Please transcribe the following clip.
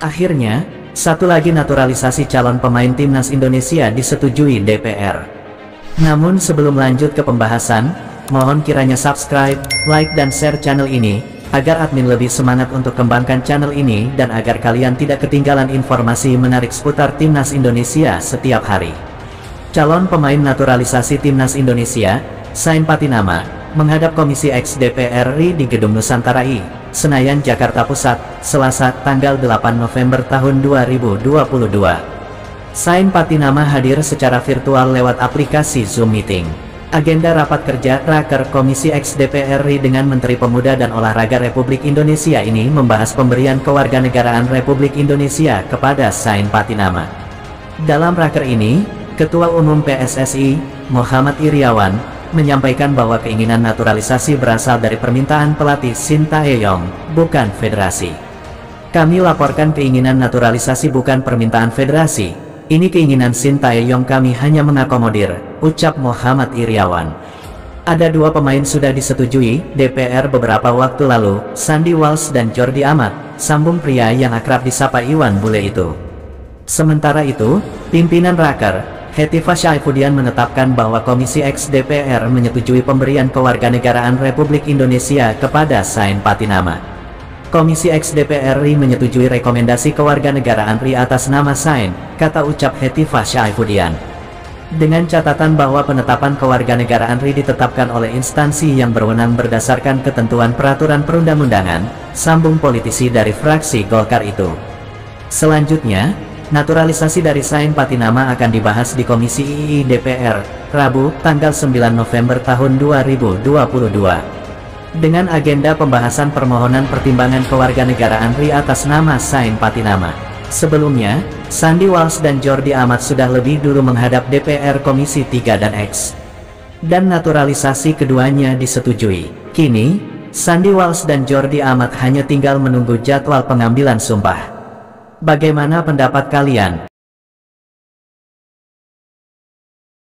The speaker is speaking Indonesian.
Akhirnya, satu lagi naturalisasi calon pemain timnas Indonesia disetujui DPR. Namun sebelum lanjut ke pembahasan, mohon kiranya subscribe, like dan share channel ini, agar admin lebih semangat untuk kembangkan channel ini dan agar kalian tidak ketinggalan informasi menarik seputar timnas Indonesia setiap hari. Calon pemain naturalisasi timnas Indonesia, Sain Patinama, menghadap Komisi X DPR RI di Gedung Nusantara I, Senayan, Jakarta Pusat, Selasa, tanggal 8 November tahun 2022. Sain Patinama hadir secara virtual lewat aplikasi Zoom Meeting. Agenda rapat kerja Raker Komisi X DPR RI dengan Menteri Pemuda dan Olahraga Republik Indonesia ini membahas pemberian kewarganegaraan Republik Indonesia kepada Sain Patinama. Dalam raker ini, Ketua Umum PSSI, Muhammad Iriawan, menyampaikan bahwa keinginan naturalisasi berasal dari permintaan pelatih Sintayong, bukan federasi. Kami laporkan keinginan naturalisasi bukan permintaan federasi. Ini keinginan Sintayong kami hanya mengakomodir, ucap Muhammad Iriawan. Ada dua pemain sudah disetujui, DPR beberapa waktu lalu, Sandy Walsh dan Jordi Amat, sambung pria yang akrab disapa Iwan Bule itu. Sementara itu, pimpinan Raker, Hetiva Syaifudian menetapkan bahwa Komisi X DPR menyetujui pemberian kewarganegaraan Republik Indonesia kepada Sain Patinama. Komisi X DPR RI menyetujui rekomendasi kewarganegaraan RI atas nama Sain, kata ucap Hetiva Syaifudian. Dengan catatan bahwa penetapan kewarganegaraan RI ditetapkan oleh instansi yang berwenang berdasarkan ketentuan peraturan perundang-undangan, sambung politisi dari fraksi Golkar itu. Selanjutnya, Naturalisasi dari Sain Patinama akan dibahas di Komisi II DPR, Rabu, tanggal 9 November tahun 2022. Dengan agenda pembahasan permohonan pertimbangan kewarganegaraan RI atas nama Sain Patinama. Sebelumnya, Sandy Walsh dan Jordi Amat sudah lebih dulu menghadap DPR Komisi 3 dan X. Dan naturalisasi keduanya disetujui. Kini, Sandy Walsh dan Jordi Amat hanya tinggal menunggu jadwal pengambilan sumpah. Bagaimana pendapat kalian?